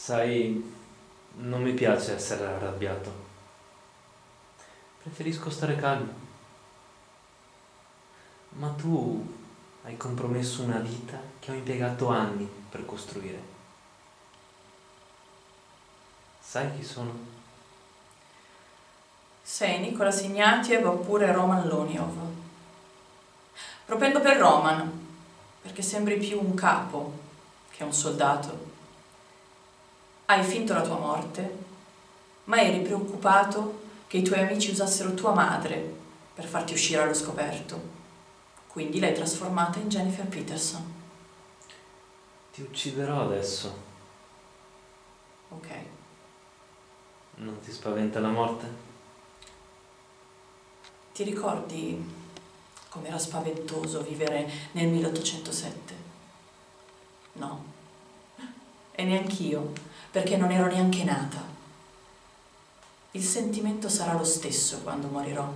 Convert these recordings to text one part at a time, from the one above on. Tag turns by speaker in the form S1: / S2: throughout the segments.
S1: Sai, non mi piace essere arrabbiato. Preferisco stare calmo. Ma tu hai compromesso una vita che ho impiegato anni per costruire. Sai chi sono?
S2: Sei Nicola Signatiev oppure Roman Loniov. Propendo per Roman, perché sembri più un capo che un soldato. Hai finto la tua morte, ma eri preoccupato che i tuoi amici usassero tua madre per farti uscire allo scoperto. Quindi l'hai trasformata in Jennifer Peterson.
S1: Ti ucciderò adesso.
S2: Ok.
S1: Non ti spaventa la morte?
S2: Ti ricordi com'era spaventoso vivere nel 1807? No. E neanch'io, perché non ero neanche nata. Il sentimento sarà lo stesso quando morirò.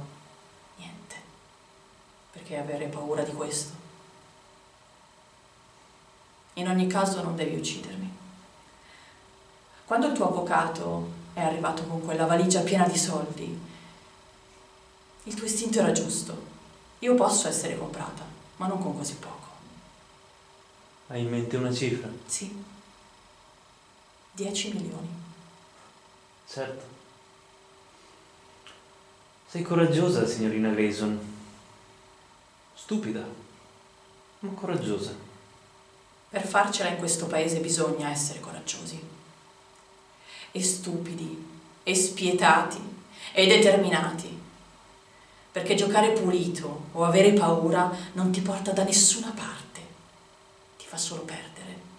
S2: Niente. Perché avere paura di questo? In ogni caso non devi uccidermi. Quando il tuo avvocato è arrivato con quella valigia piena di soldi, il tuo istinto era giusto. Io posso essere comprata, ma non con così poco.
S1: Hai in mente una cifra?
S2: Sì. 10 milioni.
S1: Certo. Sei coraggiosa, signorina Grayson. Stupida, ma coraggiosa.
S2: Per farcela in questo paese bisogna essere coraggiosi. E stupidi, e spietati, e determinati perché giocare pulito o avere paura non ti porta da nessuna parte, ti fa solo perdere.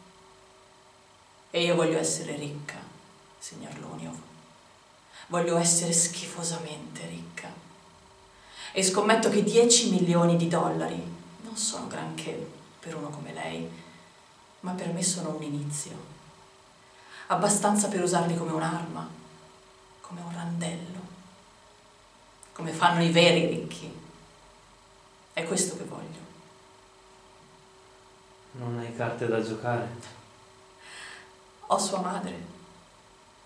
S2: E io voglio essere ricca, signor Loniov. Voglio essere schifosamente ricca. E scommetto che 10 milioni di dollari non sono granché per uno come lei, ma per me sono un inizio. Abbastanza per usarli come un'arma, come un randello come fanno i veri ricchi. È questo che voglio.
S1: Non hai carte da giocare?
S2: Ho sua madre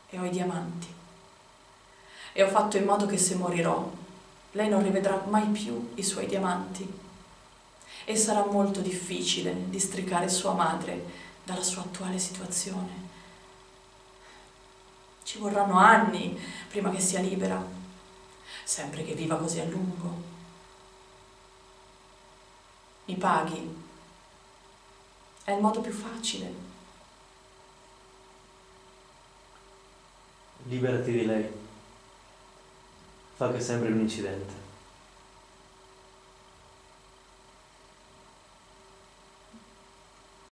S2: e ho i diamanti. E ho fatto in modo che se morirò, lei non rivedrà mai più i suoi diamanti. E sarà molto difficile districare sua madre dalla sua attuale situazione. Ci vorranno anni prima che sia libera sempre che viva così a lungo. Mi paghi. È il modo più facile.
S1: Liberati di lei. Fa che sembri un incidente.